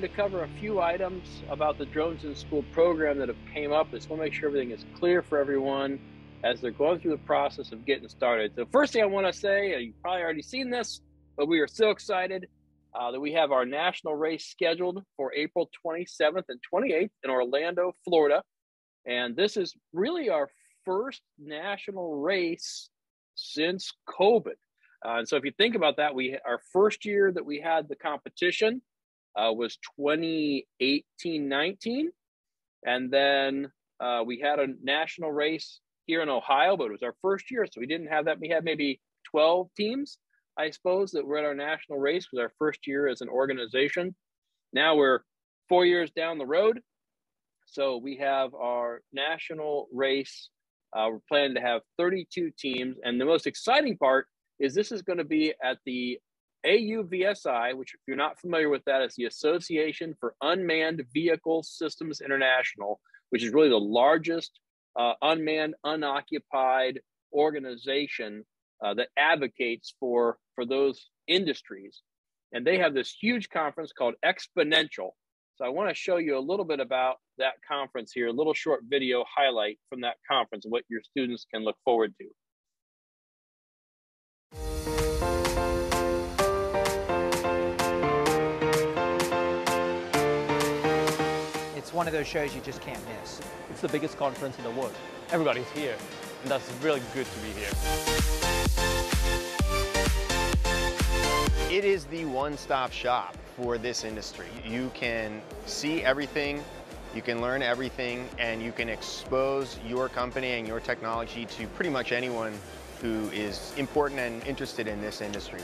wanted to cover a few items about the Drones in School program that have came up. I just want to make sure everything is clear for everyone as they're going through the process of getting started. So, first thing I want to say, you've probably already seen this, but we are so excited uh, that we have our national race scheduled for April 27th and 28th in Orlando, Florida. And this is really our first national race since COVID. Uh, and so if you think about that, we our first year that we had the competition uh, was 2018-19, and then uh, we had a national race here in Ohio, but it was our first year, so we didn't have that. We had maybe 12 teams, I suppose, that were at our national race. It was our first year as an organization. Now we're four years down the road, so we have our national race. Uh, we're planning to have 32 teams, and the most exciting part is this is going to be at the AUVSI, which, if you're not familiar with that, is the Association for Unmanned Vehicle Systems International, which is really the largest uh, unmanned, unoccupied organization uh, that advocates for for those industries. And they have this huge conference called XPONENTIAL. So I want to show you a little bit about that conference here, a little short video highlight from that conference, what your students can look forward to. It's one of those shows you just can't miss. It's the biggest conference in the world. Everybody's here, and that's really good to be here. It is the one-stop shop for this industry. You can see everything, you can learn everything, and you can expose your company and your technology to pretty much anyone who is important and interested in this industry.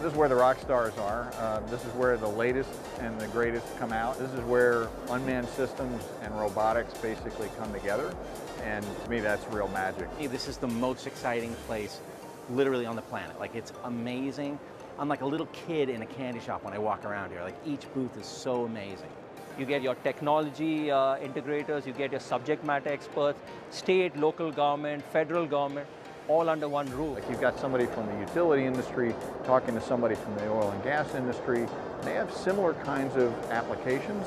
This is where the rock stars are. Uh, this is where the latest and the greatest come out. This is where unmanned systems and robotics basically come together. And to me, that's real magic. Hey, this is the most exciting place literally on the planet. Like it's amazing. I'm like a little kid in a candy shop when I walk around here. Like each booth is so amazing. You get your technology uh, integrators, you get your subject matter experts, state, local government, federal government all under one roof. Like you've got somebody from the utility industry talking to somebody from the oil and gas industry. They have similar kinds of applications,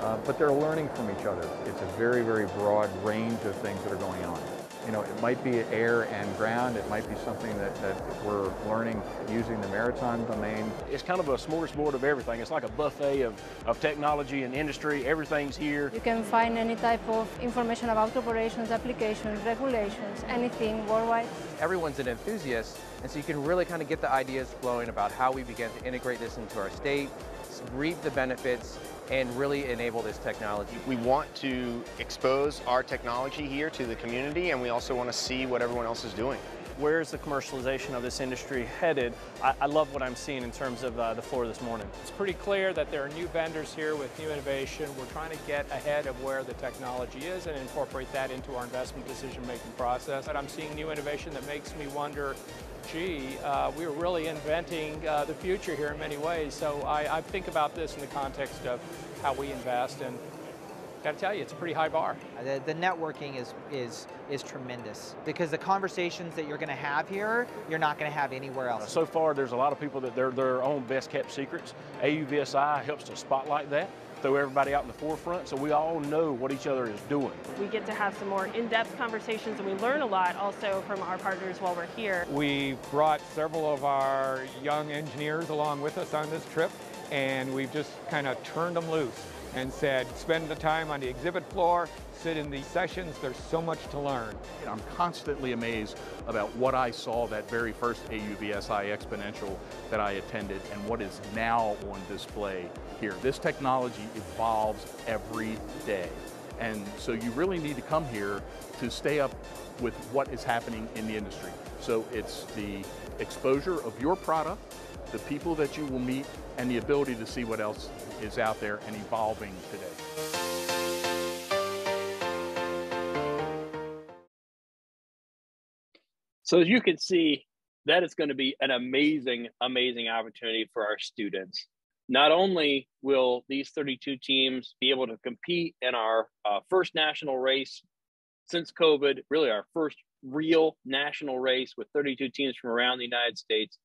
uh, but they're learning from each other. It's a very, very broad range of things that are going on. You know, it might be air and ground. It might be something that, that we're learning using the maritime domain. It's kind of a smorgasbord of everything. It's like a buffet of, of technology and industry. Everything's here. You can find any type of information about operations, applications, regulations, anything worldwide. Everyone's an enthusiast, and so you can really kind of get the ideas flowing about how we begin to integrate this into our state, reap the benefits, and really enable this technology. We want to expose our technology here to the community and we also want to see what everyone else is doing. Where's the commercialization of this industry headed? I, I love what I'm seeing in terms of uh, the floor this morning. It's pretty clear that there are new vendors here with new innovation. We're trying to get ahead of where the technology is and incorporate that into our investment decision-making process. But I'm seeing new innovation that makes me wonder gee, uh, we are really inventing uh, the future here in many ways. So I, I, think about this in the context of how we invest and got to tell you, it's a pretty high bar. Uh, the, the networking is, is, is tremendous because the conversations that you're going to have here, you're not going to have anywhere else. So far, there's a lot of people that they're their own best kept secrets. AUVSI helps to spotlight that throw everybody out in the forefront so we all know what each other is doing. We get to have some more in-depth conversations and we learn a lot also from our partners while we're here. We brought several of our young engineers along with us on this trip and we've just kind of turned them loose and said, spend the time on the exhibit floor, sit in these sessions, there's so much to learn. I'm constantly amazed about what I saw that very first AUVSI XPONENTIAL that I attended and what is now on display here. This technology evolves every day. And so you really need to come here to stay up with what is happening in the industry. So it's the exposure of your product, the people that you will meet, and the ability to see what else is out there and evolving today. So as you can see, that is going to be an amazing, amazing opportunity for our students. Not only will these 32 teams be able to compete in our uh, first national race since COVID, really our first real national race with 32 teams from around the United States,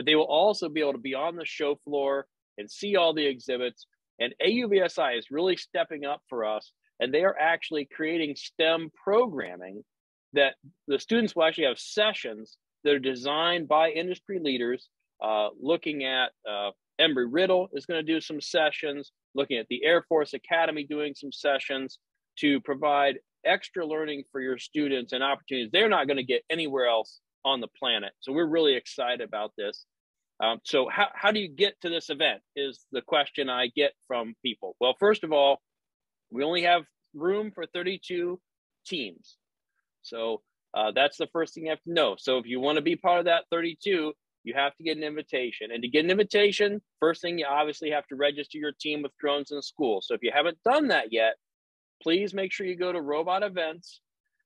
but they will also be able to be on the show floor and see all the exhibits And AUVSI is really stepping up for us, and they are actually creating STEM programming that the students will actually have sessions that are designed by industry leaders uh, looking at uh, Embry Riddle is going to do some sessions, looking at the Air Force Academy doing some sessions to provide extra learning for your students and opportunities they're not going to get anywhere else on the planet. So we're really excited about this. Um, so how, how do you get to this event is the question I get from people. Well, first of all, we only have room for 32 teams. So uh, that's the first thing you have to know. So if you want to be part of that 32, you have to get an invitation. And to get an invitation, first thing you obviously have to register your team with Drones in School. So if you haven't done that yet, please make sure you go to Robot Events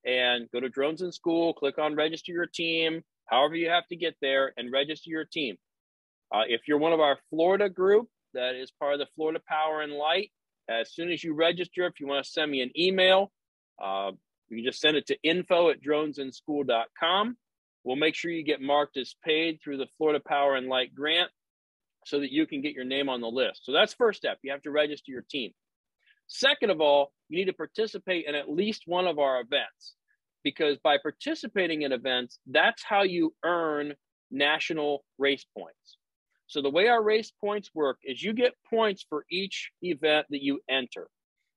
and go to Drones in School, click on register your team, however you have to get there, and register your team. Uh, if you're one of our Florida group that is part of the Florida Power and Light, as soon as you register, if you want to send me an email, uh, you can just send it to info at dronesinschool.com. We'll make sure you get marked as paid through the Florida Power and Light grant so that you can get your name on the list. So that's first step. You have to register your team. Second of all, you need to participate in at least one of our events because by participating in events, that's how you earn national race points. So the way our race points work is you get points for each event that you enter.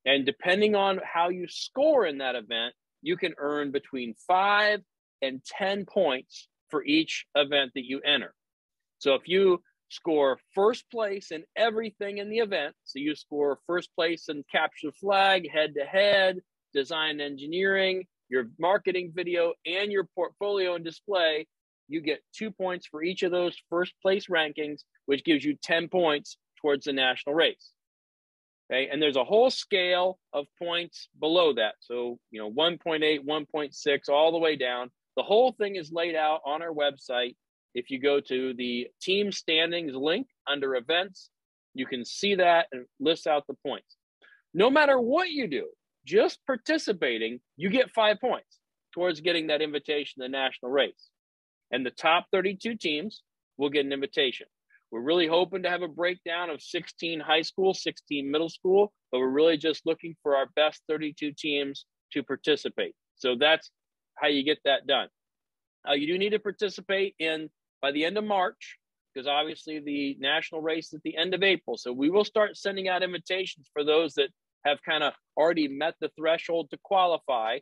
And depending on how you score in that event, you can earn between five and 10 points for each event that you enter. So if you score first place in everything in the event. So you score first place in capture flag, head to head, design engineering, your marketing video, and your portfolio and display. You get two points for each of those first place rankings, which gives you 10 points towards the national race. Okay, and there's a whole scale of points below that. So, you know, 1.8, 1.6, all the way down. The whole thing is laid out on our website if you go to the team standings link under events, you can see that and lists out the points. No matter what you do, just participating, you get five points towards getting that invitation to the national race. And the top 32 teams will get an invitation. We're really hoping to have a breakdown of 16 high school, 16 middle school, but we're really just looking for our best 32 teams to participate. So that's how you get that done. Uh, you do need to participate in by the end of March, because obviously the national race is at the end of April. So we will start sending out invitations for those that have kind of already met the threshold to qualify,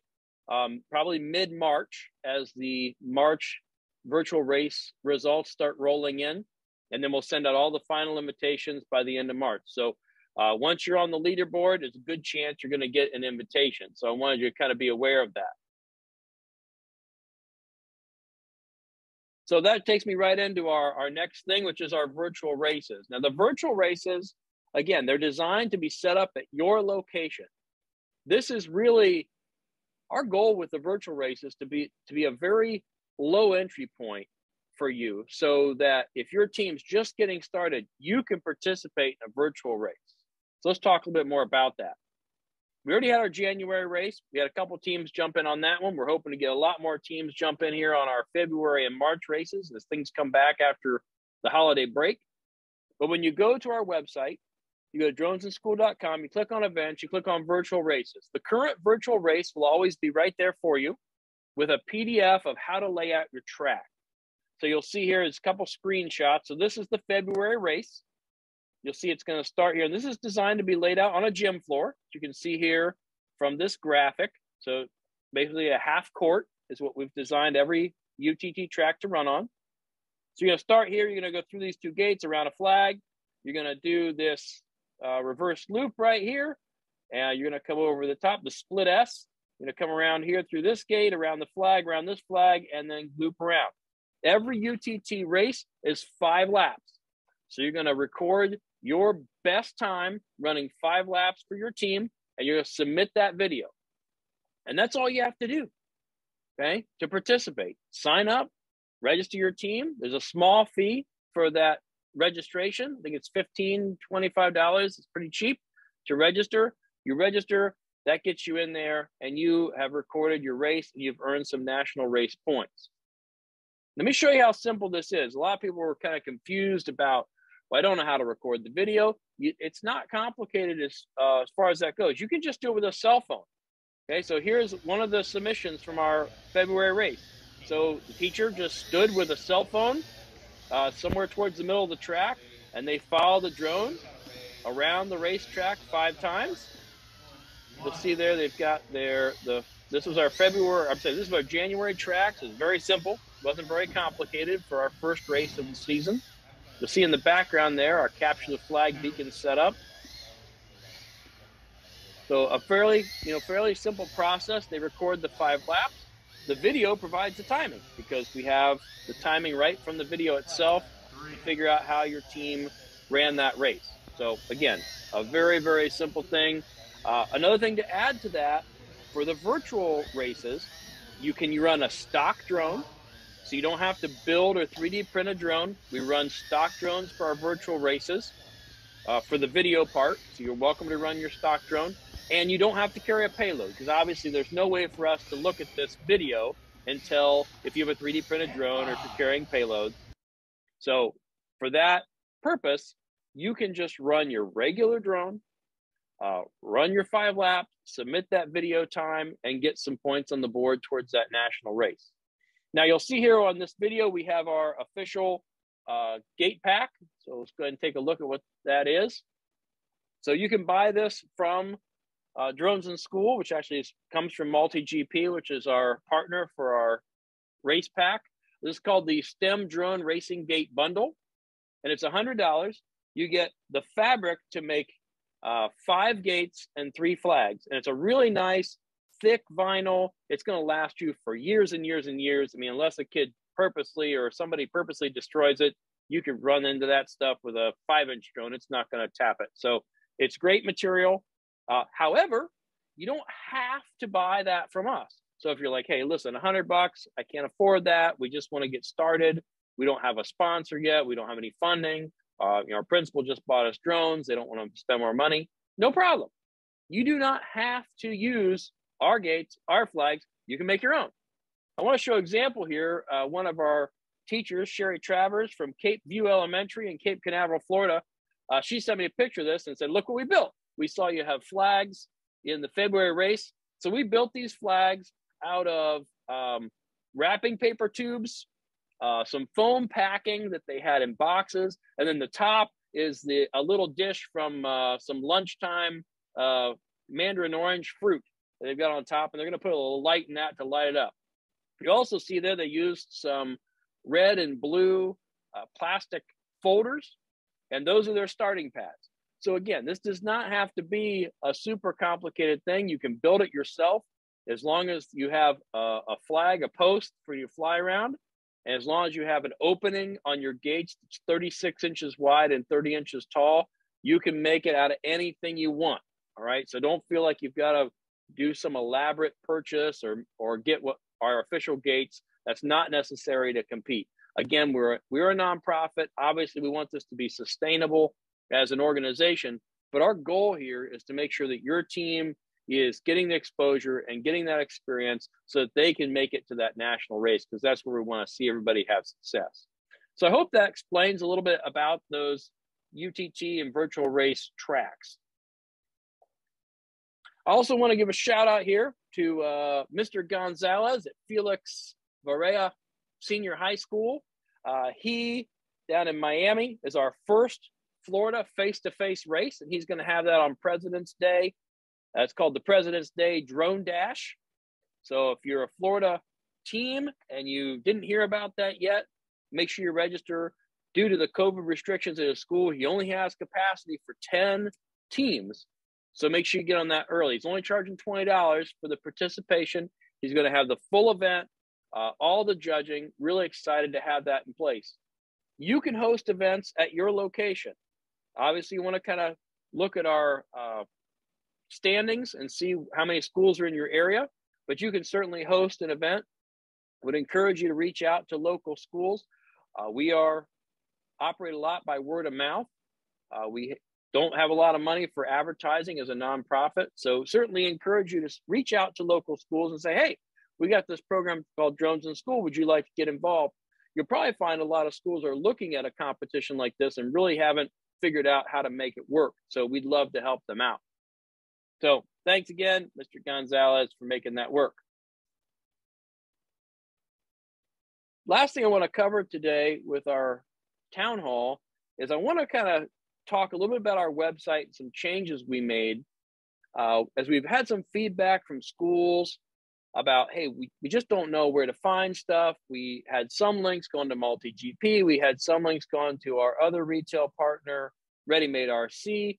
um, probably mid March as the March virtual race results start rolling in. And then we'll send out all the final invitations by the end of March. So uh, once you're on the leaderboard, there's a good chance you're going to get an invitation. So I wanted you to kind of be aware of that. So that takes me right into our, our next thing, which is our virtual races. Now, the virtual races, again, they're designed to be set up at your location. This is really our goal with the virtual races to be to be a very low entry point for you so that if your team's just getting started, you can participate in a virtual race. So let's talk a little bit more about that we already had our January race. We had a couple teams jump in on that one. We're hoping to get a lot more teams jump in here on our February and March races as things come back after the holiday break. But when you go to our website, you go to dronesinschool.com, you click on events, you click on virtual races. The current virtual race will always be right there for you with a PDF of how to lay out your track. So you'll see here is a couple screenshots. So this is the February race. You'll see it's going to start here. And this is designed to be laid out on a gym floor. You can see here from this graphic. So basically a half court is what we've designed every UTT track to run on. So you're going to start here. You're going to go through these two gates around a flag. You're going to do this uh, reverse loop right here. And you're going to come over the top, the split S. You're going to come around here through this gate, around the flag, around this flag, and then loop around. Every UTT race is five laps. So you're going to record your best time running five laps for your team, and you're going to submit that video. And that's all you have to do, okay, to participate. Sign up, register your team. There's a small fee for that registration. I think it's $15, $25. It's pretty cheap to register. You register, that gets you in there, and you have recorded your race and you've earned some national race points. Let me show you how simple this is. A lot of people were kind of confused about Well, I don't know how to record the video. It's not complicated as uh, as far as that goes. You can just do it with a cell phone. Okay, so here's one of the submissions from our February race. So the teacher just stood with a cell phone uh, somewhere towards the middle of the track, and they followed the drone around the racetrack five times. You'll see there they've got their the. This was our February. I'm sorry, this is our January tracks. It's very simple. wasn't very complicated for our first race of the season. You'll see in the background there our capture the flag beacon set up. So a fairly, you know, fairly simple process. They record the five laps. The video provides the timing because we have the timing right from the video itself to figure out how your team ran that race. So again, a very, very simple thing. Uh, another thing to add to that, for the virtual races, you can run a stock drone. So you don't have to build or 3D print a drone. We run stock drones for our virtual races uh, for the video part. So you're welcome to run your stock drone and you don't have to carry a payload because obviously there's no way for us to look at this video until if you have a 3D printed drone or if you're carrying payloads. So for that purpose, you can just run your regular drone, uh, run your five lap, submit that video time, and get some points on the board towards that national race. Now you'll see here on this video, we have our official uh, gate pack. So let's go ahead and take a look at what that is. So you can buy this from uh, Drones in School, which actually is, comes from Multi GP, which is our partner for our race pack. This is called the STEM Drone Racing Gate Bundle, and it's $100. You get the fabric to make uh, five gates and three flags, and it's a really nice, thick vinyl. It's going to last you for years and years and years. I mean, unless a kid purposely or somebody purposely destroys it, you could run into that stuff with a five inch drone. It's not going to tap it. So it's great material. Uh, however, you don't have to buy that from us. So if you're like, hey, listen, 100 bucks, I can't afford that. We just want to get started. We don't have a sponsor yet. We don't have any funding. Uh, you know, our principal just bought us drones. They don't want to spend more money. No problem. You do not have to use our gates, our flags. You can make your own. I want to show an example here. Uh, one of our teachers, Sherry Travers from Cape View Elementary in Cape Canaveral, Florida, uh, she sent me a picture of this and said, look what we built. We saw you have flags in the February race. So we built these flags out of um, wrapping paper tubes, uh, some foam packing that they had in boxes, and then the top is the a little dish from uh, some lunchtime uh, mandarin orange fruit that they've got on top, and they're going to put a little light in that to light it up. You also see there they used some red and blue uh, plastic folders, and those are their starting pads. So again, this does not have to be a super complicated thing. You can build it yourself as long as you have a, a flag, a post for you fly around, and as long as you have an opening on your gates that's 36 inches wide and 30 inches tall, you can make it out of anything you want. All right. So don't feel like you've got to do some elaborate purchase or or get what our official gates. That's not necessary to compete. Again, we're we're a nonprofit. Obviously, we want this to be sustainable as an organization. But our goal here is to make sure that your team is getting the exposure and getting that experience so that they can make it to that national race because that's where we want to see everybody have success. So I hope that explains a little bit about those UTT and virtual race tracks. I also want to give a shout out here to uh, Mr. Gonzalez at Felix Varela Senior High School. Uh, he down in Miami is our first Florida face to face race, and he's going to have that on President's Day. Uh, it's called the President's Day Drone Dash. So if you're a Florida team and you didn't hear about that yet, make sure you register. Due to the COVID restrictions at his school, he only has capacity for 10 teams. So make sure you get on that early. He's only charging $20 for the participation. He's going to have the full event, uh, all the judging. Really excited to have that in place. You can host events at your location. Obviously, you want to kind of look at our uh, standings and see how many schools are in your area, but you can certainly host an event. Would encourage you to reach out to local schools. Uh, we are operate a lot by word of mouth. Uh, we don't have a lot of money for advertising as a nonprofit, so certainly encourage you to reach out to local schools and say, "Hey, we got this program called Drones in School. Would you like to get involved?" you'll probably find a lot of schools are looking at a competition like this and really haven't figured out how to make it work. So we'd love to help them out. So thanks again, Mr. Gonzalez, for making that work. Last thing I want to cover today with our town hall is I want to kind of talk a little bit about our website and some changes we made. Uh, as we've had some feedback from schools about, hey, we, we just don't know where to find stuff. We had some links going to multi GP, we had some links going to our other retail partner, Ready Made RC.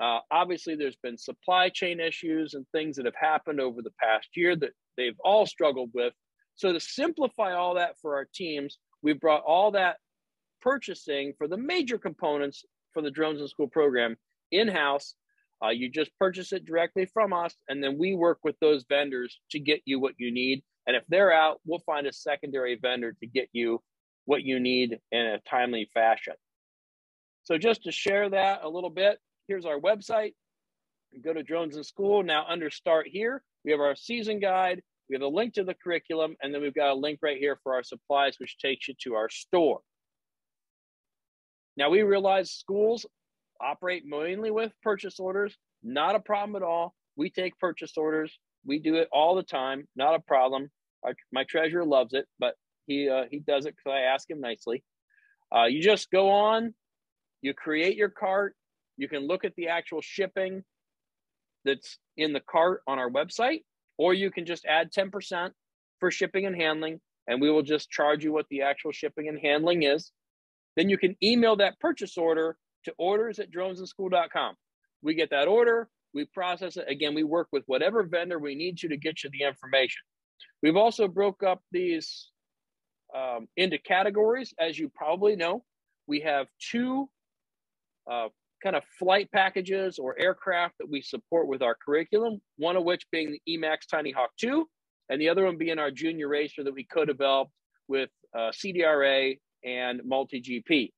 Uh, obviously, there's been supply chain issues and things that have happened over the past year that they've all struggled with. So, to simplify all that for our teams, we've brought all that purchasing for the major components for the Drones in School program in house. Uh, you just purchase it directly from us, and then we work with those vendors to get you what you need. And if they're out, we'll find a secondary vendor to get you what you need in a timely fashion. So, just to share that a little bit, here's our website. Go to Drones in School. Now, under Start here, we have our season guide. We have a link to the curriculum, and then we've got a link right here for our supplies, which takes you to our store. Now, we realize schools operate mainly with purchase orders. Not a problem at all. We take purchase orders. We do it all the time. Not a problem. Our, my treasurer loves it, but he uh, he does it because I ask him nicely. Uh, you just go on, you create your cart. You can look at the actual shipping that's in the cart on our website, or you can just add 10% for shipping and handling, and we will just charge you what the actual shipping and handling is. Then you can email that purchase order to orders at dronesinschool.com. We get that order, we process it. Again, we work with whatever vendor we need to to get you the information. We've also broke up these um, into categories. As you probably know, we have two uh, kind of flight packages or aircraft that we support with our curriculum, one of which being the Emax Tiny Hawk 2, and the other one being our junior racer that we co-developed with uh, CDRA and multi-GP.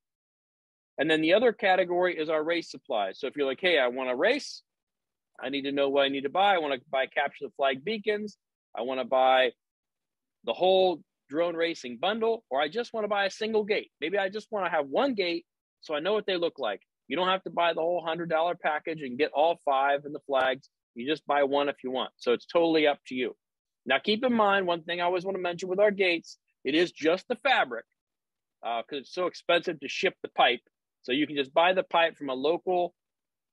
And then the other category is our race supplies. So if you're like, hey, I want to race, I need to know what I need to buy. I want to buy capture the flag beacons. I want to buy the whole drone racing bundle, or I just want to buy a single gate. Maybe I just want to have one gate so I know what they look like. You don't have to buy the whole hundred dollar package and get all five and the flags. You just buy one if you want. So it's totally up to you. Now keep in mind one thing I always want to mention with our gates, it is just the fabric because uh, it's so expensive to ship the pipe. So you can just buy the pipe from a local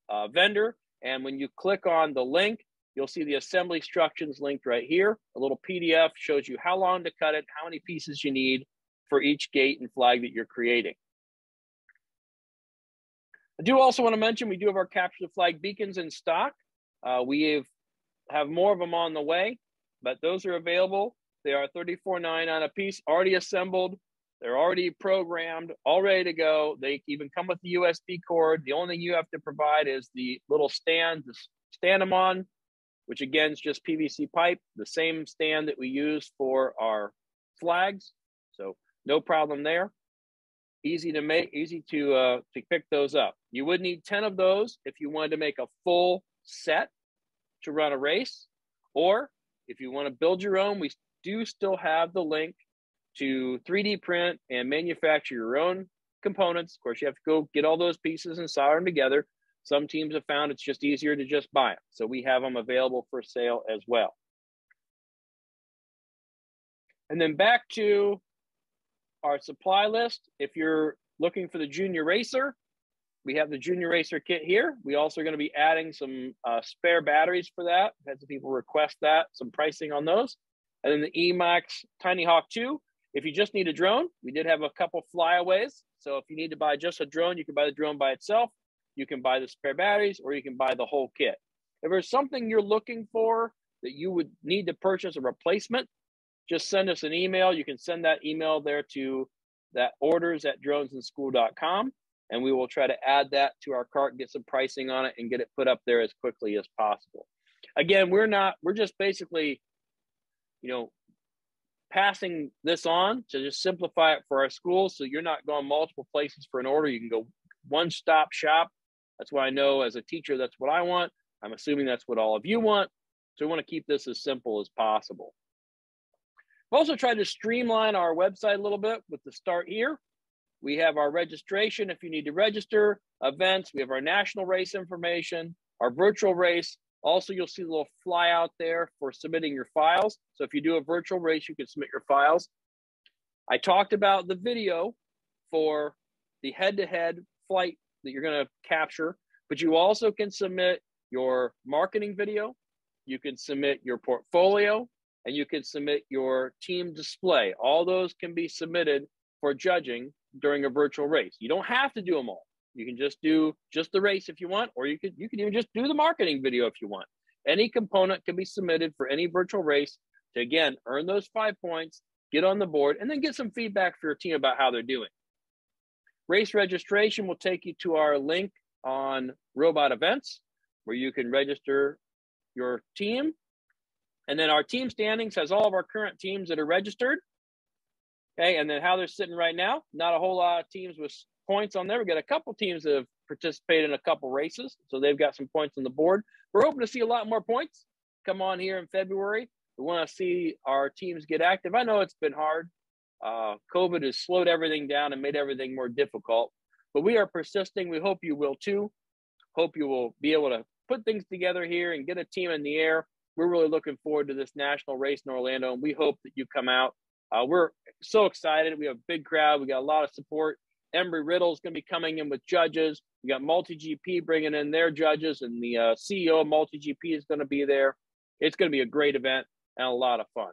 uh, vendor. And when you click on the link, you'll see the assembly instructions linked right here. A little PDF shows you how long to cut it, how many pieces you need for each gate and flag that you're creating. I do also want to mention we do have our capture the flag beacons in stock. Uh, we have, have more of them on the way, but those are available. They are $34.99 a piece, already assembled. They're already programmed, all ready to go. They even come with the USB cord. The only thing you have to provide is the little stand to stand them on, which again is just PVC pipe, the same stand that we use for our flags. So no problem there easy to make, easy to uh, to pick those up. You would need 10 of those if you wanted to make a full set to run a race, or if you want to build your own, we do still have the link to 3D print and manufacture your own components. Of course, you have to go get all those pieces and solder them together. Some teams have found it's just easier to just buy them. So we have them available for sale as well. And then back to our supply list. If you're looking for the Junior Racer, we have the Junior Racer kit here. We also are going to be adding some uh, spare batteries for that. We've had some people request that, some pricing on those. And then the Emax Tiny Hawk 2. If you just need a drone, we did have a couple flyaways. So if you need to buy just a drone, you can buy the drone by itself. You can buy the spare batteries or you can buy the whole kit. If there's something you're looking for that you would need to purchase a replacement, just send us an email. You can send that email there to that orders at dronesinschool.com and we will try to add that to our cart, get some pricing on it, and get it put up there as quickly as possible. Again, we're not, we're just basically, you know, passing this on to just simplify it for our schools so you're not going multiple places for an order. You can go one stop shop. That's what I know as a teacher, that's what I want. I'm assuming that's what all of you want. So we want to keep this as simple as possible. We've also tried to streamline our website a little bit with the start here. We have our registration if you need to register, events, we have our national race information, our virtual race. Also, you'll see the little fly out there for submitting your files. So if you do a virtual race, you can submit your files. I talked about the video for the head-to-head flight that you're going to capture, but you also can submit your marketing video, you can submit your portfolio, and you can submit your team display. All those can be submitted for judging during a virtual race. You don't have to do them all. You can just do just the race if you want, or you could you can even just do the marketing video if you want. Any component can be submitted for any virtual race to again earn those five points, get on the board, and then get some feedback for your team about how they're doing. Race registration will take you to our link on Robot Events, where you can register your team. And then our team standings has all of our current teams that are registered. Okay, and then how they're sitting right now. Not a whole lot of teams with points on there. We've got a couple teams that have participated in a couple races, so they've got some points on the board. We're hoping to see a lot more points come on here in February. We want to see our teams get active. I know it's been hard. Uh, COVID has slowed everything down and made everything more difficult, but we are persisting. We hope you will too. Hope you will be able to put things together here and get a team in the air. We're really looking forward to this national race in Orlando, and we hope that you come out. Uh, we're so excited. We have a big crowd. We got a lot of support. Embry Riddle is going to be coming in with judges. We got Multi GP bringing in their judges, and the uh, CEO of Multi GP is going to be there. It's going to be a great event and a lot of fun.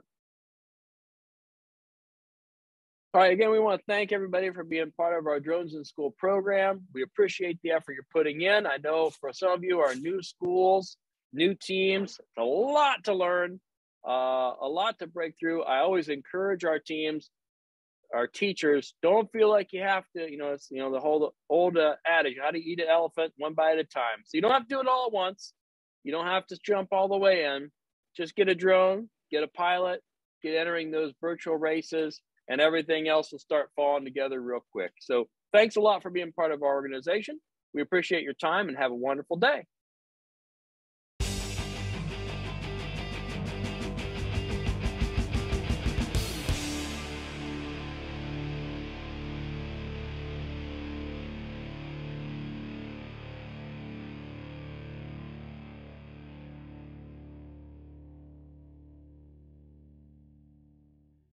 All right, again, we want to thank everybody for being part of our Drones in School program. We appreciate the effort you're putting in. I know for some of you are new schools, new teams, it's a lot to learn, uh, a lot to break through. I always encourage our teams, our teachers, don't feel like you have to, you know, it's, you know, the whole old uh, adage, how to eat an elephant one bite at a time. So you don't have to do it all at once. You don't have to jump all the way in. Just get a drone, get a pilot, get entering those virtual races and everything else will start falling together real quick. So thanks a lot for being part of our organization. We appreciate your time and have a wonderful day.